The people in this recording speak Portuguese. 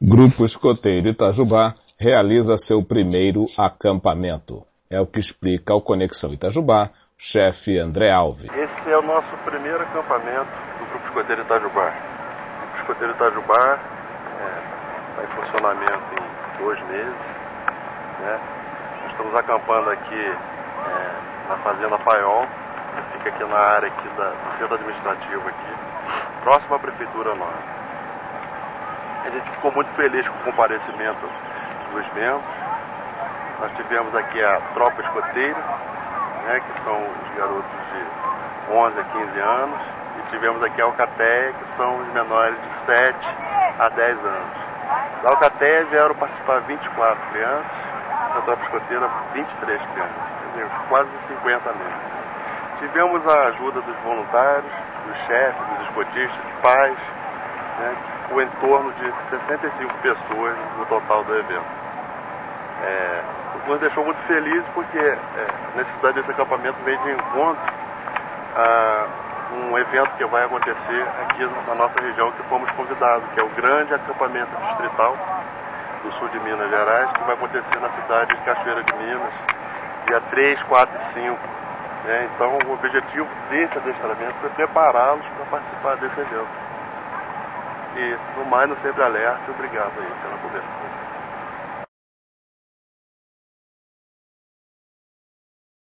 Grupo Escoteiro Itajubá realiza seu primeiro acampamento. É o que explica ao Conexão Itajubá, chefe André Alves. Esse é o nosso primeiro acampamento do Grupo Escoteiro Itajubá. O Grupo Escoteiro Itajubá está é, em funcionamento em dois meses. Né? Nós estamos acampando aqui é, na Fazenda Paiol, que fica aqui na área aqui da, do centro administrativo aqui, próximo à Prefeitura Nova. A gente ficou muito feliz com o comparecimento dos membros. Nós tivemos aqui a tropa escoteira, né, que são os garotos de 11 a 15 anos, e tivemos aqui a Alcateia, que são os menores de 7 a 10 anos. Da Alcateia vieram participar 24 crianças, da tropa escoteira 23 crianças, dizer, quase 50 membros. Tivemos a ajuda dos voluntários, dos chefes, dos escotistas, pais, né, o entorno de 65 pessoas no total do evento. É, o que nos deixou muito felizes porque é, a necessidade desse acampamento vem de encontro a um evento que vai acontecer aqui na nossa região que fomos convidados, que é o grande acampamento distrital do sul de Minas Gerais, que vai acontecer na cidade de Cachoeira de Minas, dia 3, 4 e 5. Né? Então o objetivo desse adestramento foi prepará-los para participar desse evento. E no mais, no sempre alerta, obrigado aí pela cobertura.